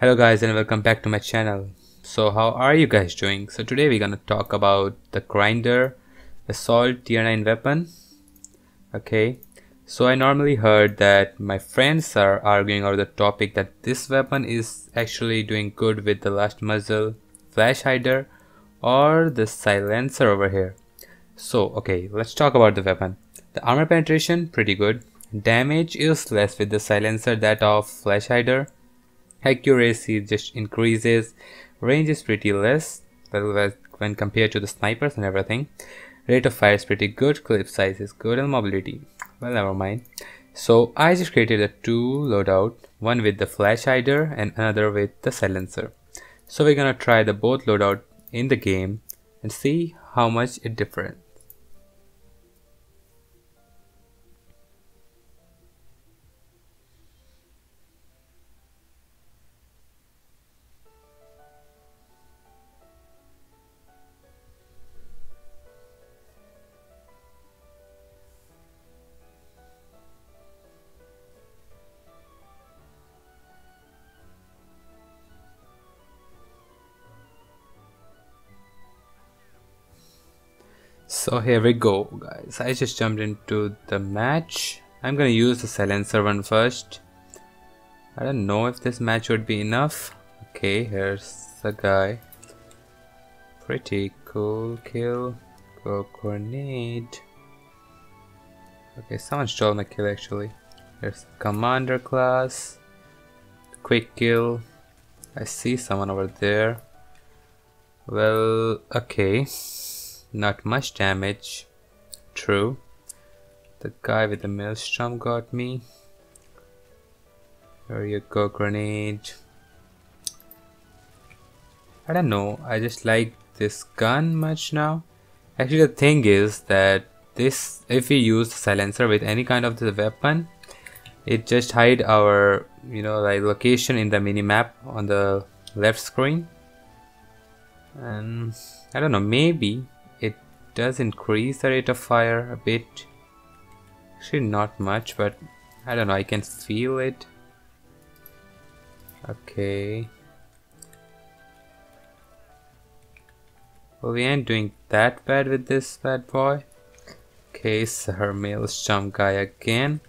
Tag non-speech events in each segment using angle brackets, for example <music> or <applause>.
Hello guys and welcome back to my channel. So how are you guys doing? So today we're gonna talk about the grinder assault tier 9 weapon. Okay. So I normally heard that my friends are arguing over the topic that this weapon is actually doing good with the last muzzle, flash hider or the silencer over here. So okay let's talk about the weapon. The armor penetration pretty good. Damage is less with the silencer that of flash hider accuracy just increases. Range is pretty less when compared to the snipers and everything. Rate of fire is pretty good clip size is good and mobility. Well never mind. So i just created a two loadout one with the flash hider and another with the silencer. So we're gonna try the both loadout in the game and see how much it differs so here we go guys. I just jumped into the match. I'm gonna use the silencer one first. I don't know if this match would be enough. Okay here's the guy. Pretty cool kill. Go grenade. Okay someone stole my kill actually. Here's commander class. Quick kill. I see someone over there. Well okay not much damage. True. The guy with the maelstrom got me. There you go, grenade. I don't know, I just like this gun much now. Actually the thing is that this, if we use the silencer with any kind of the weapon, it just hide our, you know, like location in the mini map on the left screen. And I don't know, maybe does increase the rate of fire a bit. Actually not much, but I don't know, I can feel it. Okay. Well, we ain't doing that bad with this bad boy. Okay, Sir jump guy again.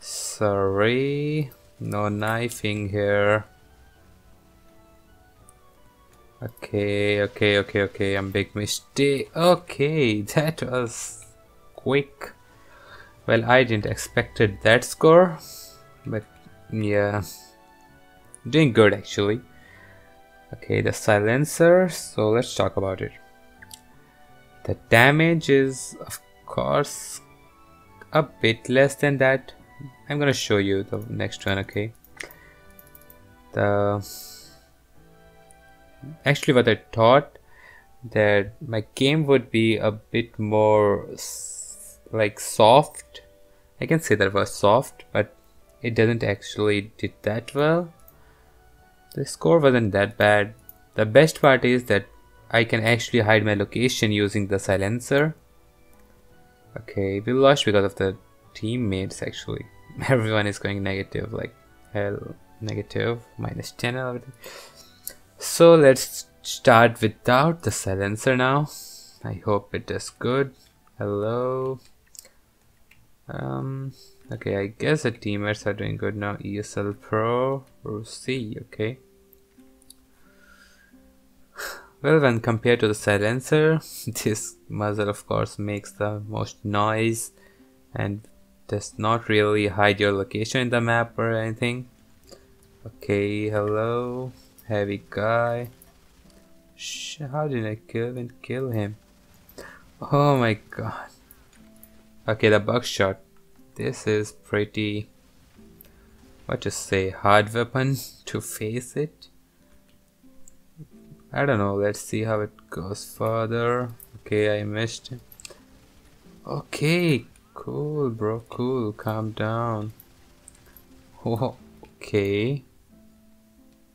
Sorry, no knifing here. Okay, okay, okay, okay, I'm big mistake. Okay, <laughs> that was quick. Well, I didn't expected that score, but yeah, doing good actually. Okay, the silencer, so let's talk about it. The damage is, of course, a bit less than that. I'm gonna show you the next one, okay? The actually what I thought that my game would be a bit more like soft. I can say that was soft but it doesn't actually did that well. The score wasn't that bad. The best part is that I can actually hide my location using the silencer. Okay we lost because of the teammates actually. <laughs> Everyone is going negative like hell negative minus 10 and everything so let's start without the silencer now. I hope it is good. Hello. Um, okay, I guess the teammates are doing good now. ESL Pro, C, okay. Well, when compared to the silencer, <laughs> this muzzle of course makes the most noise and does not really hide your location in the map or anything. Okay, hello heavy guy. Shh, how did I kill and kill him? Oh my god. Okay, the buckshot. This is pretty, what to say, hard weapon to face it. I don't know, let's see how it goes further. Okay, I missed it. Okay, cool bro, cool, calm down. Oh, <laughs> okay.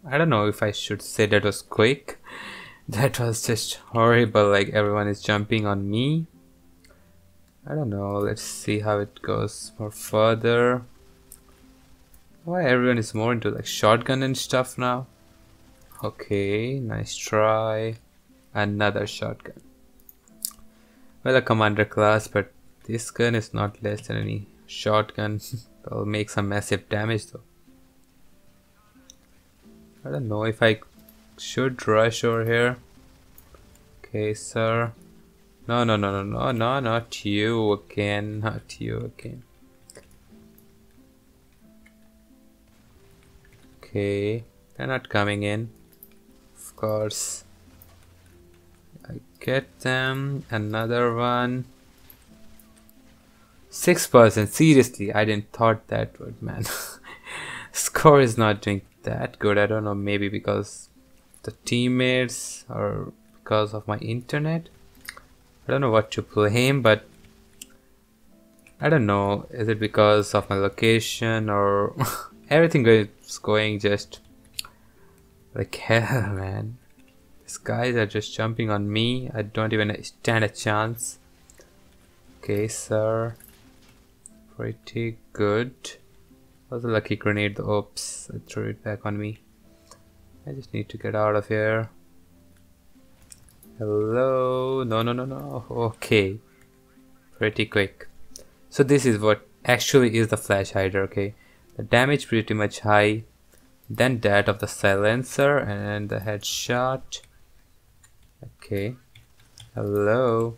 I don't know if I should say that was quick. <laughs> That was just horrible, like everyone is jumping on me. I don't know, let's see how it goes more further. Why everyone is more into like shotgun and stuff now? Okay, nice try. Another shotgun. Well, a commander class, but this gun is not less than any shotgun. <laughs> That'll make some massive damage though. I don't know if I should rush over here. Okay, sir. No, no, no, no, no, no, not you again, not you again. Okay, they're not coming in. Of course. I get them. Another one. 6%. Seriously, I didn't thought that would, man. <laughs> <laughs> Score is not doing that good. I don't know, maybe because the teammates or because of my internet. I don't know what to blame, but I don't know. Is it because of my location or <laughs> everything is going just like hell, <laughs> man. These guys are just jumping on me. I don't even stand a chance. Okay, sir. Pretty good. That was a lucky grenade. Oops, I threw it back on me. I just need to get out of here. Hello? No, no, no, no. Okay. Pretty quick. So this is what actually is the flash hider, okay? The damage pretty much high Then that of the silencer and the headshot. Okay. Hello?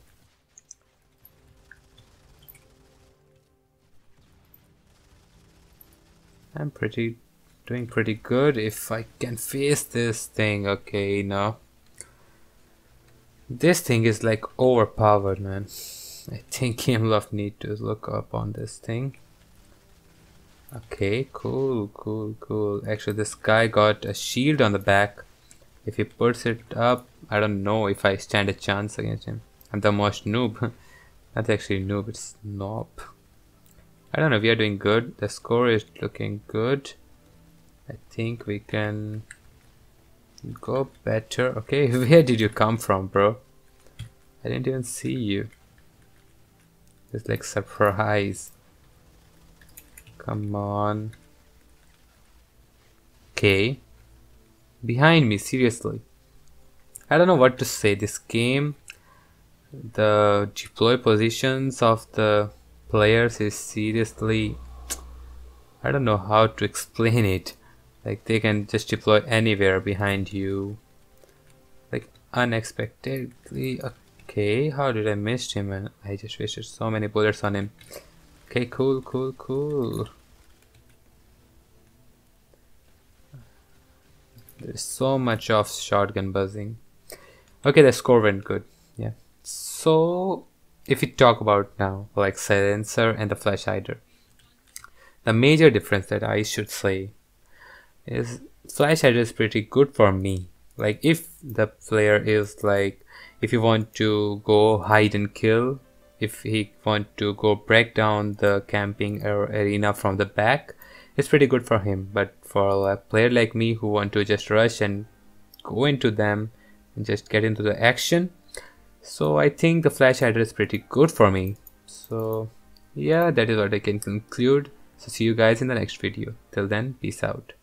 I'm pretty doing pretty good if I can face this thing. Okay, no. This thing is like overpowered, man. I think <laughs> Gameloft need to look up on this thing. Okay, cool, cool, cool. Actually, this guy got a shield on the back. If he puts it up, I don't know if I stand a chance against him. I'm the most noob. <laughs> Not actually noob, it's noob. I don't know, we are doing good. The score is looking good. I think we can go better. Okay, <laughs> where did you come from, bro? I didn't even see you. It's like surprise. Come on. Okay. Behind me, seriously. I don't know what to say. This game, the deploy positions of the players is seriously. I don't know how to explain it. Like they can just deploy anywhere behind you. Like unexpectedly. Okay, how did I miss him? And I just wasted so many bullets on him. Okay, cool, cool, cool. There's so much of shotgun buzzing. Okay, the score went good. Yeah. So, if we talk about now, like silencer and the flash hider, the major difference that I should say is flash hider is pretty good for me. Like if the player is like, if you want to go hide and kill if he want to go break down the camping arena from the back it's pretty good for him but for a player like me who want to just rush and go into them and just get into the action so i think the flash hider is pretty good for me. So yeah that is what i can conclude. So see you guys in the next video. Till then peace out